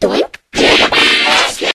Doink.